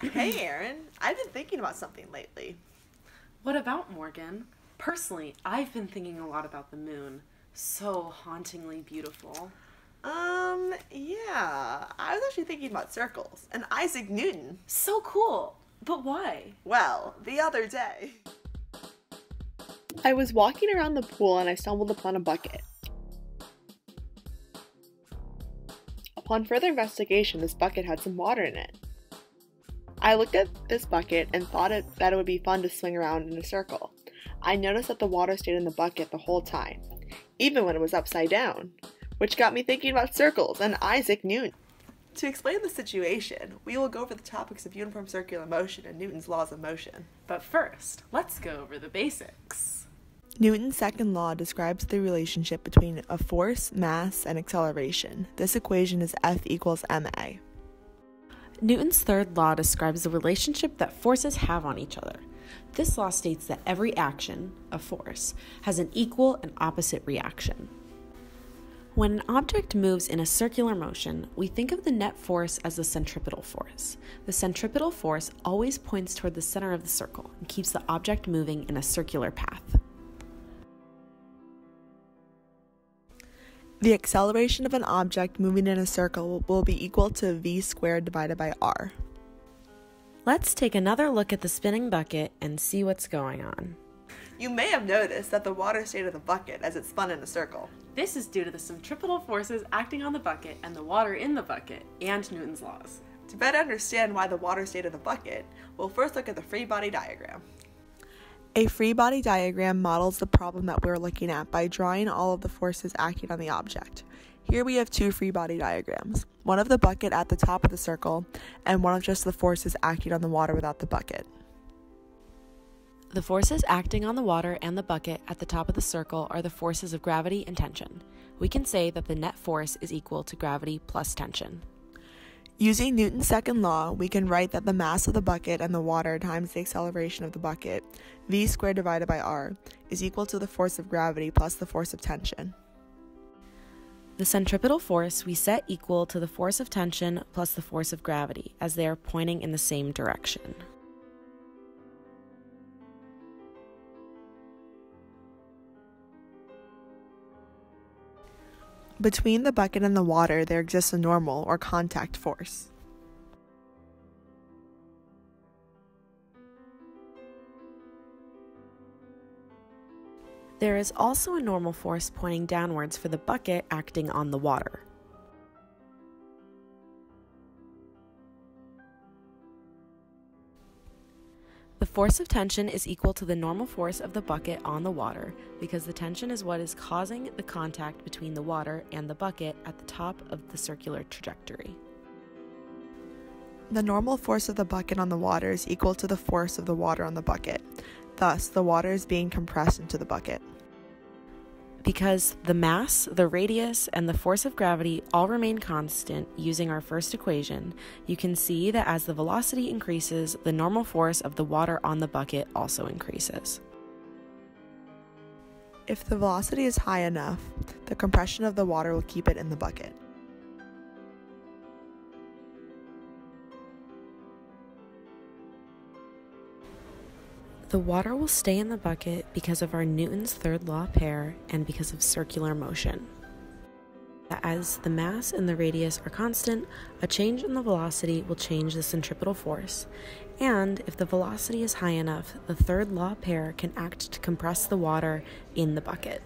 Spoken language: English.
Hey, Aaron. I've been thinking about something lately. What about Morgan? Personally, I've been thinking a lot about the moon. So hauntingly beautiful. Um, yeah. I was actually thinking about circles and Isaac Newton. So cool. But why? Well, the other day. I was walking around the pool and I stumbled upon a bucket. Upon further investigation, this bucket had some water in it. I looked at this bucket and thought it, that it would be fun to swing around in a circle. I noticed that the water stayed in the bucket the whole time, even when it was upside down, which got me thinking about circles and Isaac Newton. To explain the situation, we will go over the topics of uniform circular motion and Newton's laws of motion. But first, let's go over the basics. Newton's second law describes the relationship between a force, mass, and acceleration. This equation is F equals ma. Newton's third law describes the relationship that forces have on each other. This law states that every action, a force, has an equal and opposite reaction. When an object moves in a circular motion, we think of the net force as the centripetal force. The centripetal force always points toward the center of the circle and keeps the object moving in a circular path. The acceleration of an object moving in a circle will be equal to v squared divided by r. Let's take another look at the spinning bucket and see what's going on. You may have noticed that the water stayed in the bucket as it spun in a circle. This is due to the centripetal forces acting on the bucket and the water in the bucket, and Newton's laws. To better understand why the water stayed in the bucket, we'll first look at the free body diagram. A free body diagram models the problem that we're looking at by drawing all of the forces acting on the object. Here we have two free body diagrams one of the bucket at the top of the circle, and one of just the forces acting on the water without the bucket. The forces acting on the water and the bucket at the top of the circle are the forces of gravity and tension. We can say that the net force is equal to gravity plus tension. Using Newton's second law, we can write that the mass of the bucket and the water times the acceleration of the bucket, v squared divided by r, is equal to the force of gravity plus the force of tension. The centripetal force we set equal to the force of tension plus the force of gravity, as they are pointing in the same direction. Between the bucket and the water, there exists a normal or contact force. There is also a normal force pointing downwards for the bucket acting on the water. Force of tension is equal to the normal force of the bucket on the water because the tension is what is causing the contact between the water and the bucket at the top of the circular trajectory. The normal force of the bucket on the water is equal to the force of the water on the bucket. Thus, the water is being compressed into the bucket. Because the mass, the radius, and the force of gravity all remain constant using our first equation, you can see that as the velocity increases, the normal force of the water on the bucket also increases. If the velocity is high enough, the compression of the water will keep it in the bucket. The water will stay in the bucket because of our Newton's third law pair and because of circular motion. As the mass and the radius are constant, a change in the velocity will change the centripetal force, and if the velocity is high enough, the third law pair can act to compress the water in the bucket.